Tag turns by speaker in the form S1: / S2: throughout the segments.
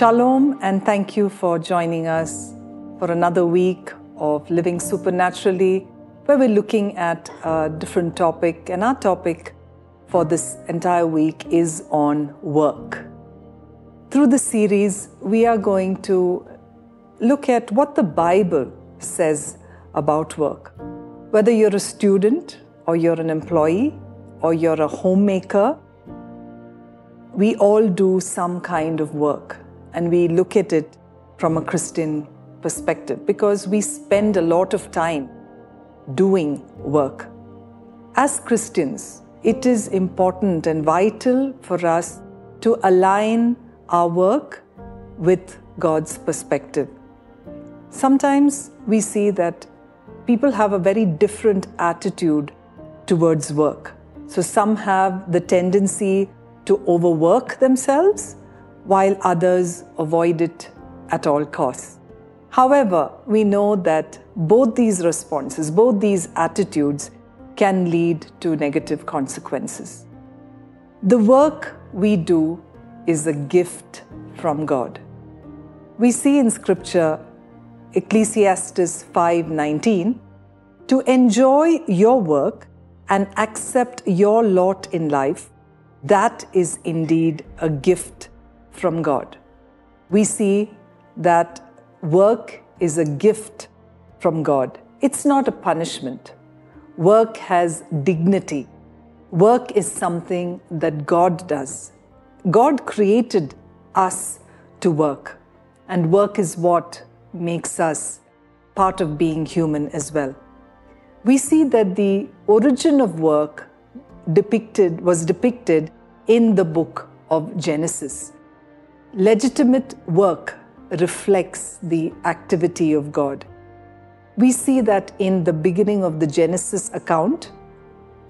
S1: Shalom, and thank you for joining us for another week of Living Supernaturally, where we're looking at a different topic. And our topic for this entire week is on work. Through the series, we are going to look at what the Bible says about work. Whether you're a student, or you're an employee, or you're a homemaker, we all do some kind of work and we look at it from a Christian perspective because we spend a lot of time doing work. As Christians, it is important and vital for us to align our work with God's perspective. Sometimes we see that people have a very different attitude towards work. So, some have the tendency to overwork themselves while others avoid it at all costs. However, we know that both these responses, both these attitudes, can lead to negative consequences. The work we do is a gift from God. We see in scripture Ecclesiastes 5:19 to enjoy your work and accept your lot in life that is indeed a gift from God. We see that work is a gift from God. It's not a punishment. Work has dignity. Work is something that God does. God created us to work, and work is what makes us part of being human as well. We see that the origin of work depicted was depicted in the book of Genesis. Legitimate work reflects the activity of God. We see that in the beginning of the Genesis account.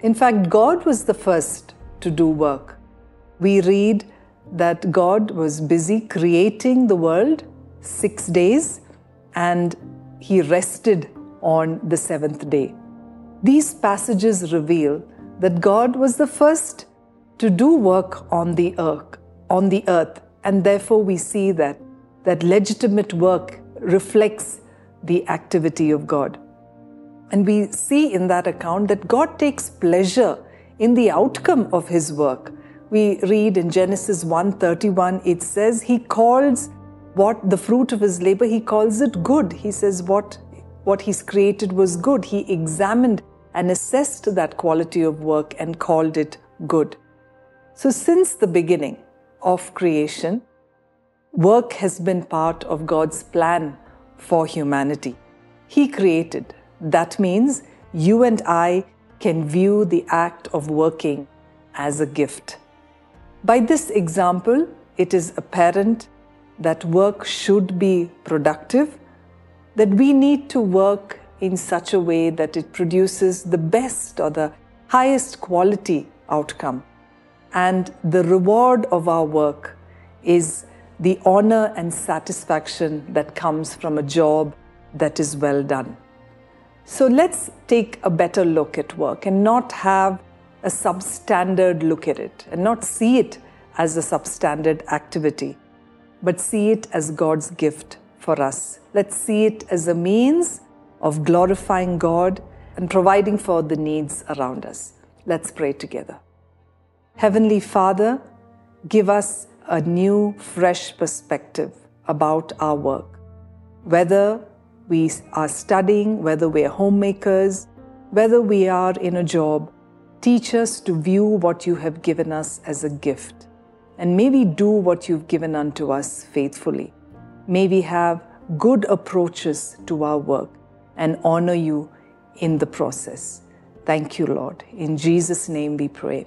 S1: In fact, God was the first to do work. We read that God was busy creating the world six days and he rested on the seventh day. These passages reveal that God was the first to do work on the earth, on the earth and therefore, we see that, that legitimate work reflects the activity of God. And we see in that account that God takes pleasure in the outcome of his work. We read in Genesis 1:31 it says he calls what the fruit of his labor he calls it good. He says what what he's created was good. He examined and assessed that quality of work and called it good. So since the beginning of creation, work has been part of God's plan for humanity. He created. That means you and I can view the act of working as a gift. By this example, it is apparent that work should be productive, that we need to work in such a way that it produces the best or the highest quality outcome and the reward of our work is the honor and satisfaction that comes from a job that is well done. So let's take a better look at work and not have a substandard look at it and not see it as a substandard activity, but see it as God's gift for us. Let's see it as a means of glorifying God and providing for the needs around us. Let's pray together. Heavenly Father, give us a new, fresh perspective about our work. Whether we are studying, whether we are homemakers, whether we are in a job, teach us to view what you have given us as a gift. And may we do what you've given unto us faithfully. May we have good approaches to our work and honor you in the process. Thank you, Lord. In Jesus' name we pray.